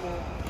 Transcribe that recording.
mo.